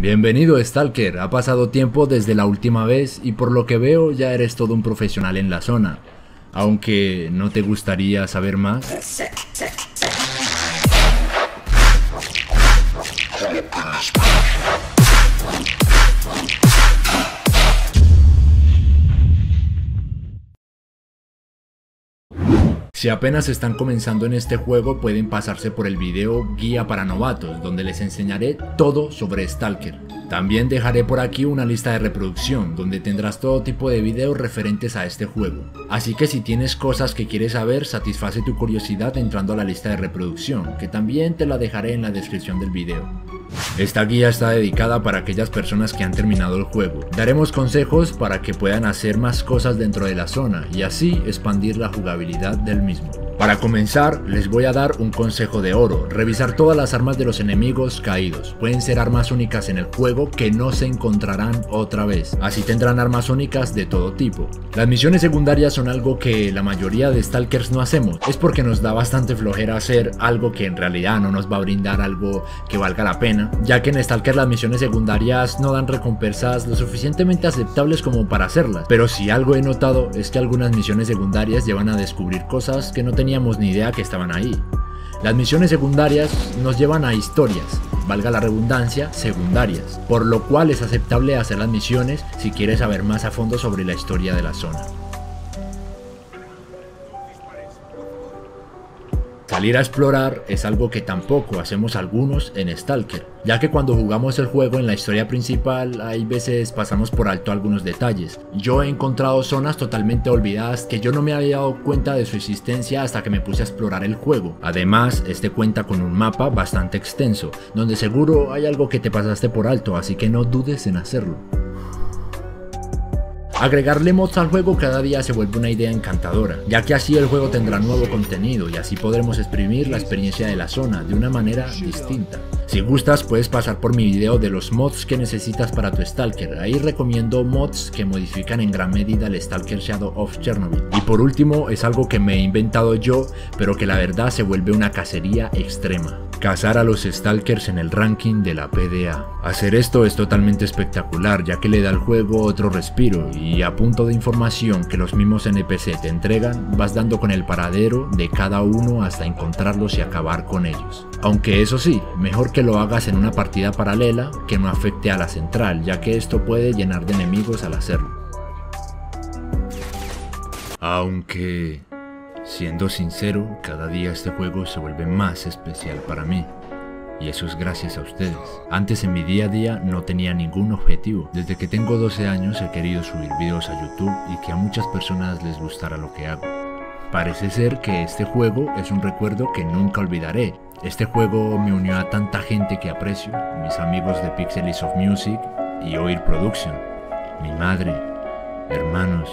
Bienvenido Stalker, ha pasado tiempo desde la última vez y por lo que veo ya eres todo un profesional en la zona. Aunque no te gustaría saber más. Si apenas están comenzando en este juego pueden pasarse por el video Guía para Novatos, donde les enseñaré todo sobre Stalker. También dejaré por aquí una lista de reproducción, donde tendrás todo tipo de videos referentes a este juego. Así que si tienes cosas que quieres saber, satisface tu curiosidad entrando a la lista de reproducción, que también te la dejaré en la descripción del video. Esta guía está dedicada para aquellas personas que han terminado el juego. Daremos consejos para que puedan hacer más cosas dentro de la zona y así expandir la jugabilidad del mismo. Para comenzar, les voy a dar un consejo de oro, revisar todas las armas de los enemigos caídos. Pueden ser armas únicas en el juego que no se encontrarán otra vez, así tendrán armas únicas de todo tipo. Las misiones secundarias son algo que la mayoría de Stalkers no hacemos, es porque nos da bastante flojera hacer algo que en realidad no nos va a brindar algo que valga la pena, ya que en Stalker las misiones secundarias no dan recompensas lo suficientemente aceptables como para hacerlas, pero si algo he notado es que algunas misiones secundarias llevan a descubrir cosas que no teníamos teníamos ni idea que estaban ahí. Las misiones secundarias nos llevan a historias, valga la redundancia, secundarias, por lo cual es aceptable hacer las misiones si quieres saber más a fondo sobre la historia de la zona. Salir a explorar es algo que tampoco hacemos algunos en Stalker, ya que cuando jugamos el juego en la historia principal hay veces pasamos por alto algunos detalles. Yo he encontrado zonas totalmente olvidadas que yo no me había dado cuenta de su existencia hasta que me puse a explorar el juego. Además, este cuenta con un mapa bastante extenso, donde seguro hay algo que te pasaste por alto, así que no dudes en hacerlo. Agregarle mods al juego cada día se vuelve una idea encantadora, ya que así el juego tendrá nuevo contenido y así podremos exprimir la experiencia de la zona de una manera distinta. Si gustas puedes pasar por mi video de los mods que necesitas para tu Stalker, ahí recomiendo mods que modifican en gran medida el Stalker Shadow of Chernobyl. Y por último es algo que me he inventado yo, pero que la verdad se vuelve una cacería extrema cazar a los Stalkers en el ranking de la PDA. Hacer esto es totalmente espectacular ya que le da al juego otro respiro y a punto de información que los mismos NPC te entregan vas dando con el paradero de cada uno hasta encontrarlos y acabar con ellos. Aunque eso sí, mejor que lo hagas en una partida paralela que no afecte a la central ya que esto puede llenar de enemigos al hacerlo. Aunque Siendo sincero, cada día este juego se vuelve más especial para mí. Y eso es gracias a ustedes. Antes en mi día a día no tenía ningún objetivo. Desde que tengo 12 años he querido subir videos a YouTube y que a muchas personas les gustara lo que hago. Parece ser que este juego es un recuerdo que nunca olvidaré. Este juego me unió a tanta gente que aprecio, mis amigos de Pixelis of Music y Oir Production, mi madre, hermanos,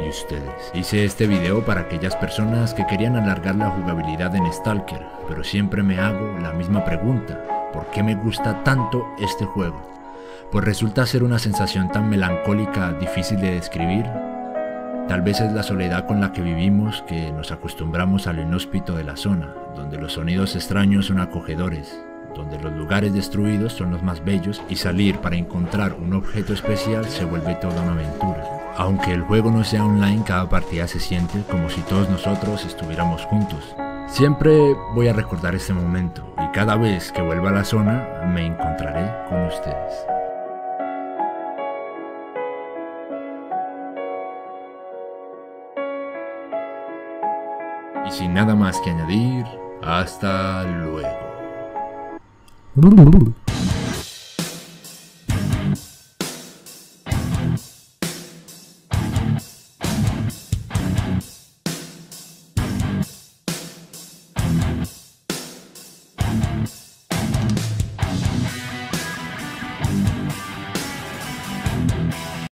y ustedes. Hice este video para aquellas personas que querían alargar la jugabilidad en Stalker, pero siempre me hago la misma pregunta, ¿por qué me gusta tanto este juego? Pues resulta ser una sensación tan melancólica difícil de describir. Tal vez es la soledad con la que vivimos que nos acostumbramos al inhóspito de la zona, donde los sonidos extraños son acogedores, donde los lugares destruidos son los más bellos y salir para encontrar un objeto especial se vuelve toda una aventura. Aunque el juego no sea online, cada partida se siente como si todos nosotros estuviéramos juntos. Siempre voy a recordar este momento y cada vez que vuelva a la zona me encontraré con ustedes. Y sin nada más que añadir, hasta luego.